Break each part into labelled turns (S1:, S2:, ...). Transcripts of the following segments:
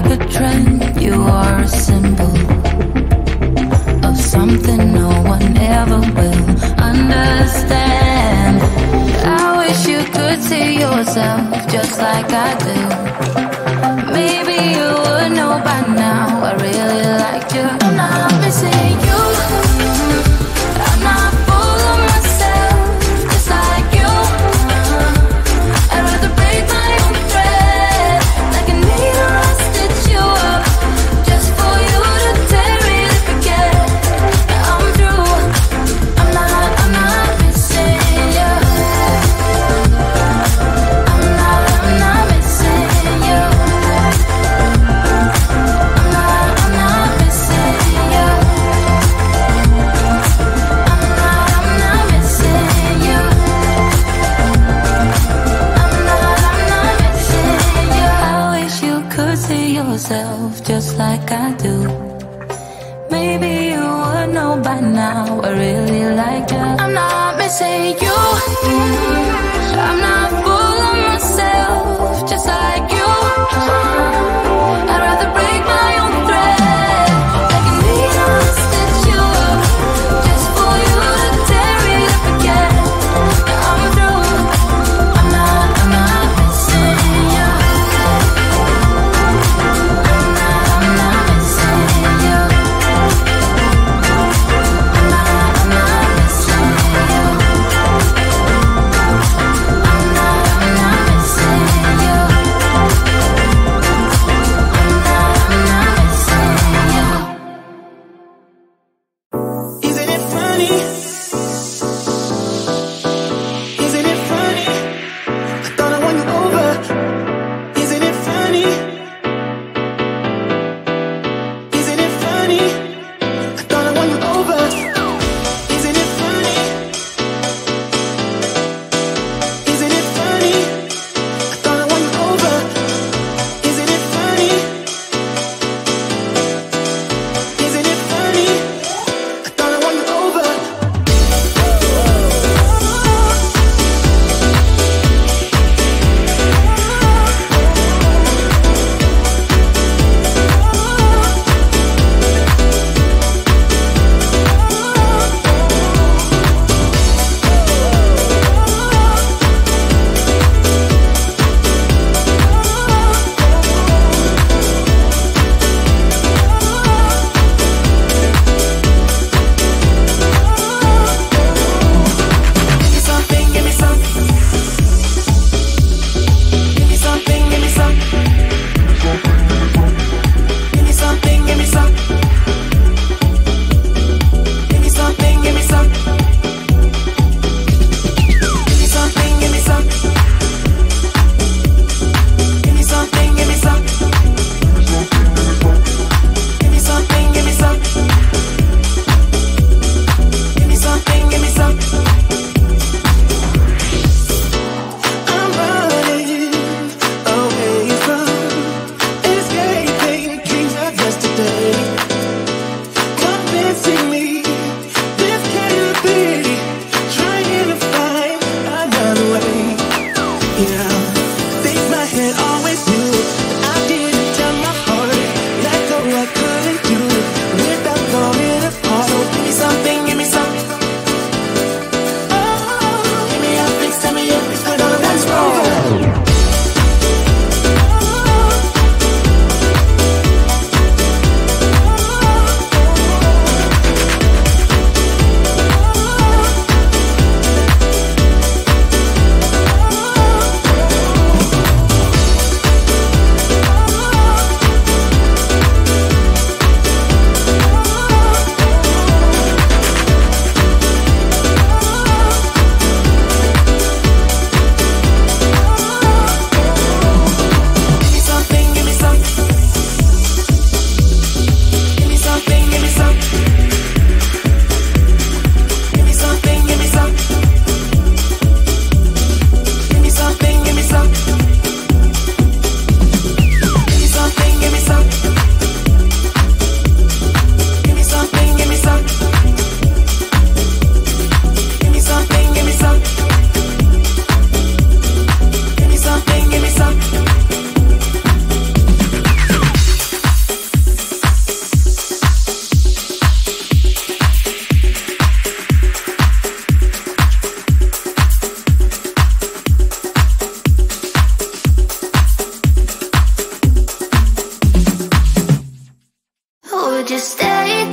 S1: like a trend, you are a symbol of something no one ever will understand. I wish you could see yourself just like I do. Maybe you would know by now I really liked you. yourself just like I do. Maybe you would know by now. I really like you. I'm not missing you. I'm not.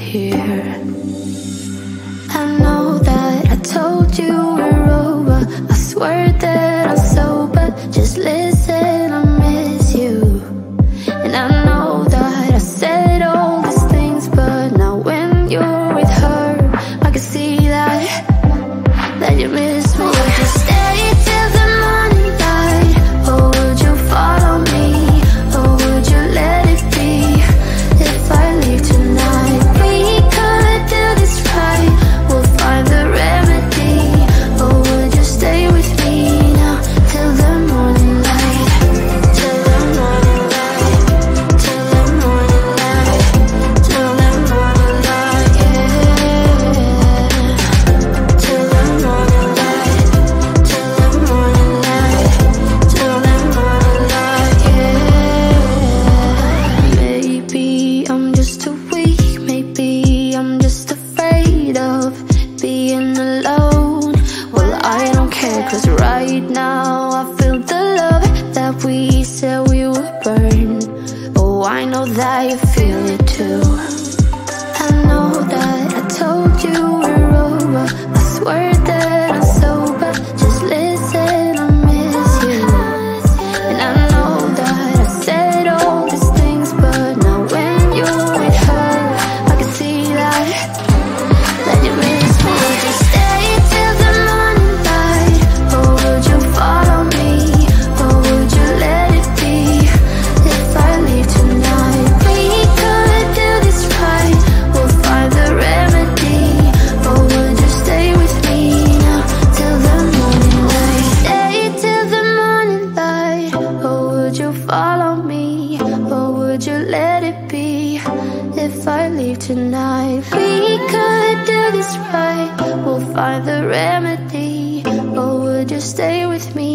S1: here. I know that I told you we're over. I swear that tonight. We could do this right. We'll find the remedy. Or would you stay with me?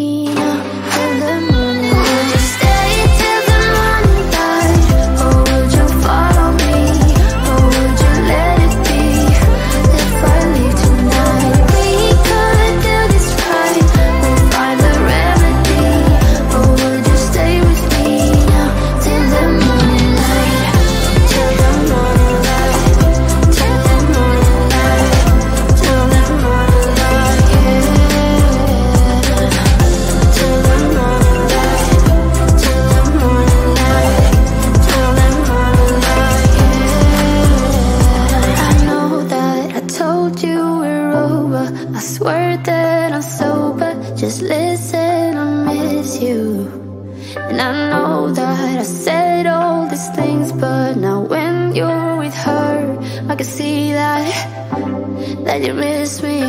S1: Just listen, I miss you. And I know that I said all these things, but now when you're with her, I can see that that you miss me.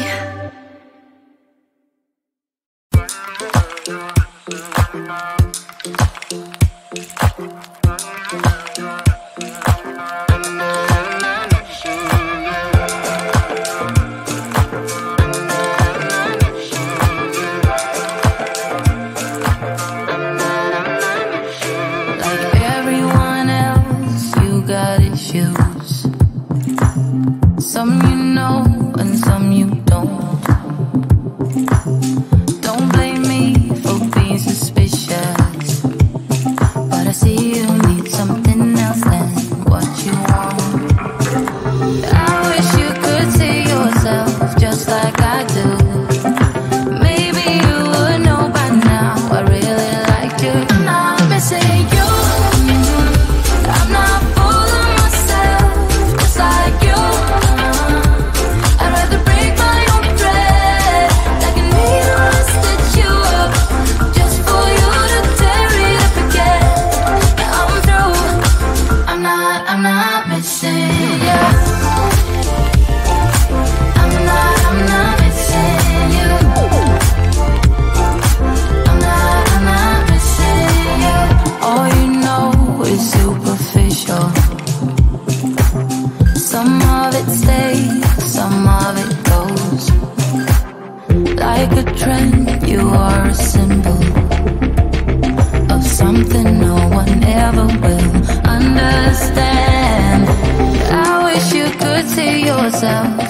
S1: got to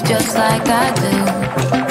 S1: just like I do.